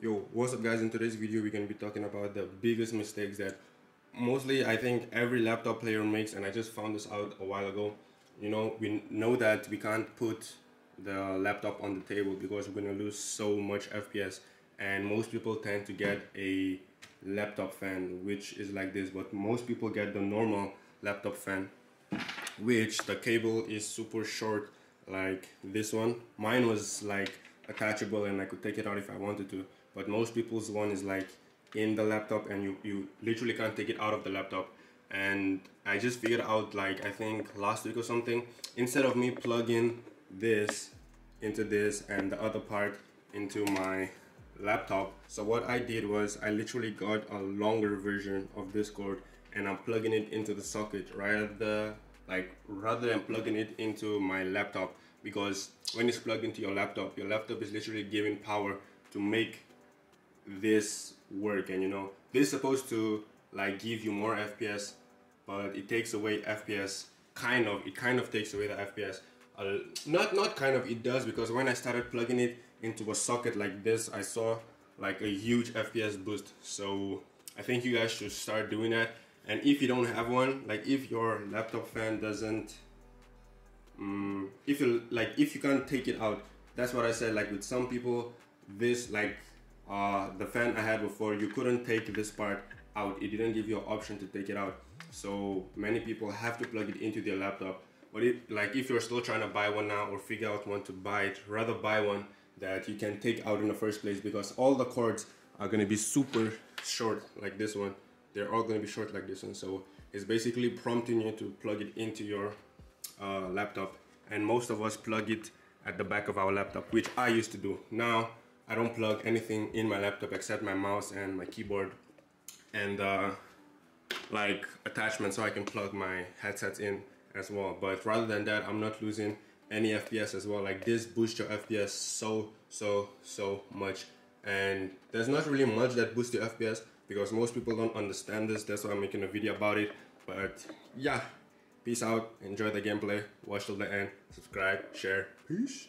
Yo, what's up guys? In today's video we're going to be talking about the biggest mistakes that mostly I think every laptop player makes and I just found this out a while ago. You know, we know that we can't put the laptop on the table because we're going to lose so much FPS and most people tend to get a laptop fan which is like this but most people get the normal laptop fan which the cable is super short like this one mine was like attachable and I could take it out if I wanted to but most people's one is like in the laptop and you, you literally can't take it out of the laptop. And I just figured out like I think last week or something instead of me plugging this into this and the other part into my laptop so what I did was I literally got a longer version of this cord and I'm plugging it into the socket rather like rather than plugging it into my laptop. Because when it's plugged into your laptop your laptop is literally giving power to make this work and you know this is supposed to like give you more FPS but it takes away FPS kind of it kind of takes away the FPS uh, not not kind of it does because when I started plugging it into a socket like this I saw like a huge FPS boost. So I think you guys should start doing that. And if you don't have one like if your laptop fan doesn't um, if you like if you can't take it out that's what I said like with some people this like uh, the fan I had before you couldn't take this part out. It didn't give you an option to take it out. So many people have to plug it into their laptop. But it, like if you're still trying to buy one now or figure out when to buy it rather buy one that you can take out in the first place because all the cords are going to be super short like this one. They're all going to be short like this one. So it's basically prompting you to plug it into your uh, laptop. And most of us plug it at the back of our laptop which I used to do. Now I don't plug anything in my laptop except my mouse and my keyboard and uh, like attachment so I can plug my headsets in as well. But rather than that I'm not losing any FPS as well. Like this boosts your FPS so so so much. And there's not really much that boosts your FPS because most people don't understand this. That's why I'm making a video about it. But yeah. Peace out. Enjoy the gameplay. Watch till the end. Subscribe. Share. Peace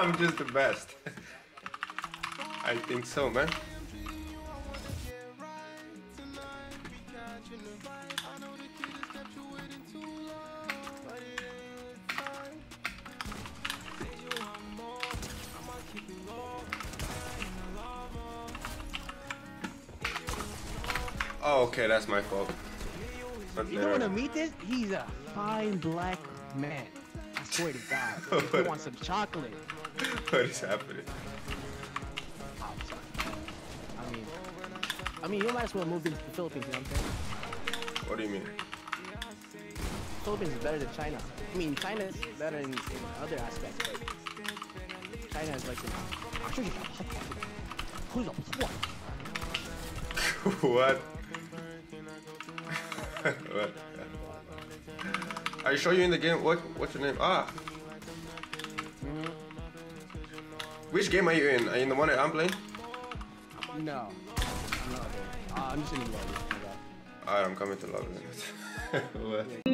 I'm just the best. I think so, man. Oh, okay, that's my fault. You don't want to meet this? He's a fine black man. I swear to God. If you want some chocolate. what is happening? Oh. I mean, I mean, you might as well move into the Philippines. You know what I'm saying? What do you mean? Philippines is better than China. I mean, China is better in, in other aspects, but China is like. Who's up? What? what? what? I show you in the game. What? What's your name? Ah. Which game are you in? Are you in the one that I'm playing? No. I'm not. Uh, I'm just in the love. Alright, I'm coming to what?